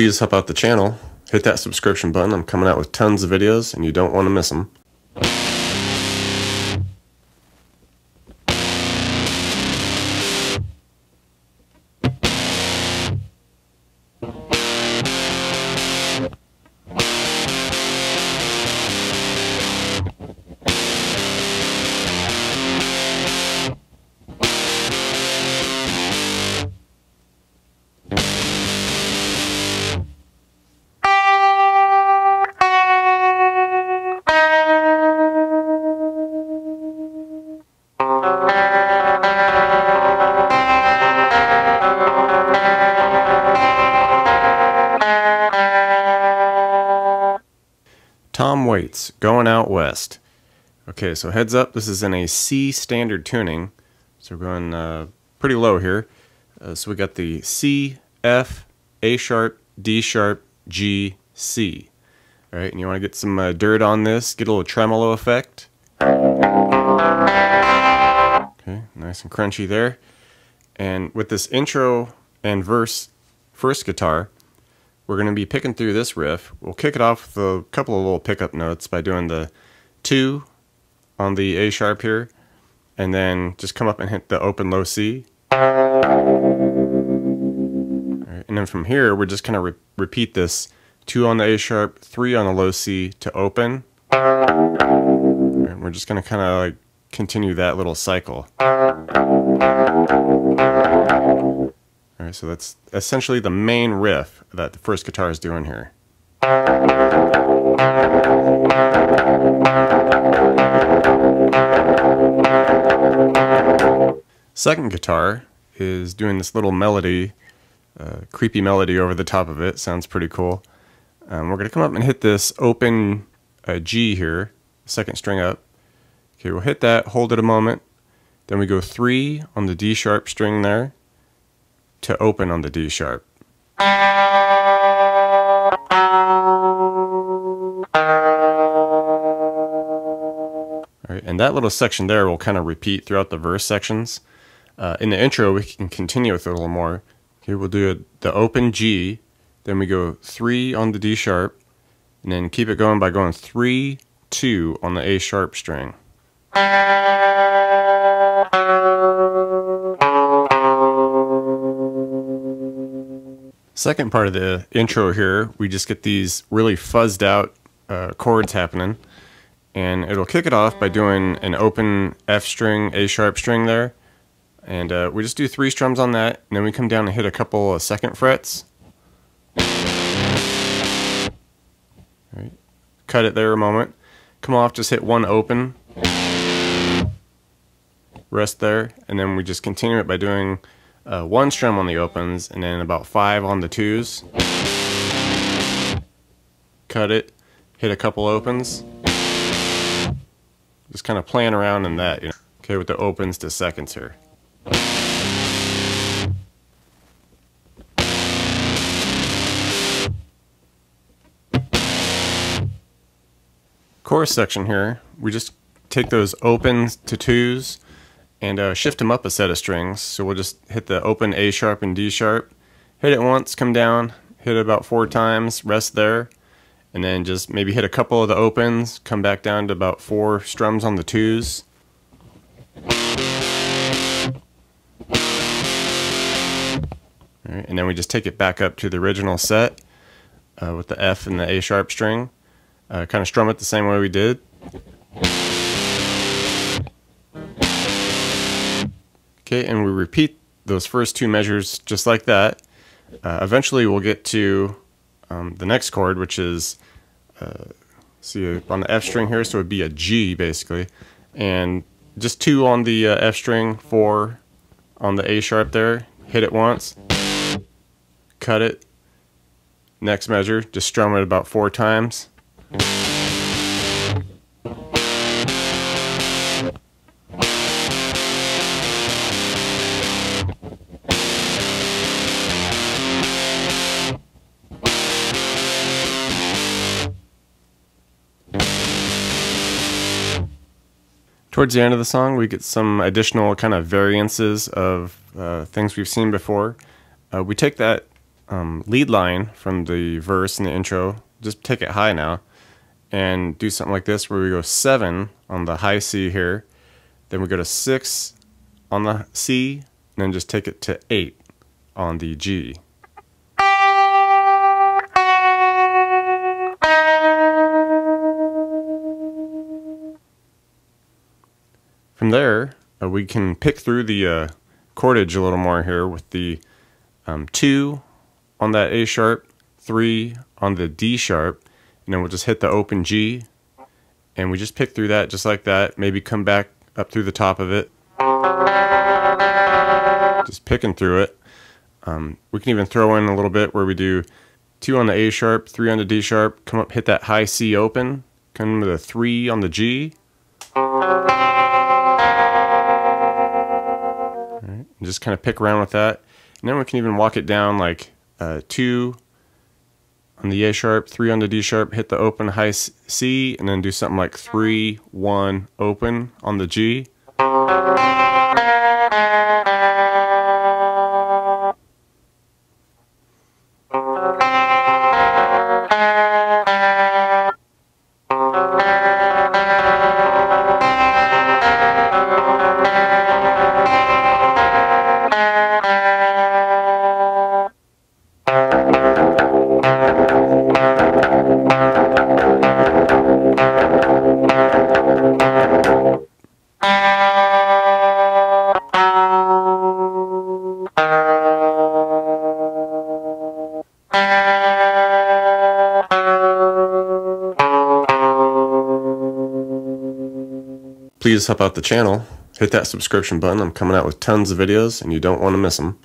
Please help out the channel. Hit that subscription button. I'm coming out with tons of videos and you don't want to miss them. Tom Waits, Going Out West. Okay, so heads up, this is in a C standard tuning. So we're going uh, pretty low here. Uh, so we got the C, F, A sharp, D sharp, G, C. All right, and you want to get some uh, dirt on this, get a little tremolo effect. Okay, nice and crunchy there. And with this intro and verse first guitar, we're going to be picking through this riff. We'll kick it off with a couple of little pickup notes by doing the 2 on the A sharp here, and then just come up and hit the open low C. And then from here, we're just going to re repeat this 2 on the A sharp, 3 on the low C to open. And we're just going to kind of like continue that little cycle. Alright, so that's essentially the main riff that the first guitar is doing here. Second guitar is doing this little melody, uh, creepy melody over the top of it. Sounds pretty cool. Um, we're going to come up and hit this open uh, G here, second string up. Okay, we'll hit that, hold it a moment. Then we go 3 on the D sharp string there to open on the D sharp. Right, and that little section there will kind of repeat throughout the verse sections. Uh, in the intro, we can continue with it a little more. Here we'll do a, the open G, then we go 3 on the D sharp, and then keep it going by going 3, 2 on the A sharp string. Second part of the intro here, we just get these really fuzzed out uh, chords happening. And it'll kick it off by doing an open F string, A sharp string there. And uh, we just do three strums on that, and then we come down and hit a couple of second frets. Right. Cut it there a moment. Come off, just hit one open. Rest there, and then we just continue it by doing uh, one strum on the opens and then about five on the twos. Cut it, hit a couple opens. Just kind of playing around in that, you know. Okay, with the opens to seconds here. Chorus section here, we just take those opens to twos and uh, shift them up a set of strings. So we'll just hit the open A sharp and D sharp, hit it once, come down, hit it about four times, rest there, and then just maybe hit a couple of the opens, come back down to about four strums on the twos. and then we just take it back up to the original set uh, with the F and the A sharp string. Uh, kind of strum it the same way we did. Okay, and we repeat those first two measures just like that. Uh, eventually we'll get to um, the next chord, which is, uh, see on the F string here, so it would be a G basically. And just two on the uh, F string, four on the A sharp there, hit it once, cut it, next measure, just strum it about four times. Towards the end of the song, we get some additional kind of variances of uh, things we've seen before. Uh, we take that um, lead line from the verse and the intro, just take it high now, and do something like this where we go seven on the high C here, then we go to six on the C, and then just take it to eight on the G. From there, uh, we can pick through the uh, a little more here with the um, 2 on that A sharp, 3 on the D sharp, and then we'll just hit the open G, and we just pick through that just like that, maybe come back up through the top of it. Just picking through it. Um, we can even throw in a little bit where we do 2 on the A sharp, 3 on the D sharp, come up, hit that high C open, come with a 3 on the G, and just kind of pick around with that. And then we can even walk it down like uh, two on the A sharp, three on the D sharp, hit the open high C, and then do something like three, one, open on the G. Please help out the channel. Hit that subscription button. I'm coming out with tons of videos and you don't want to miss them.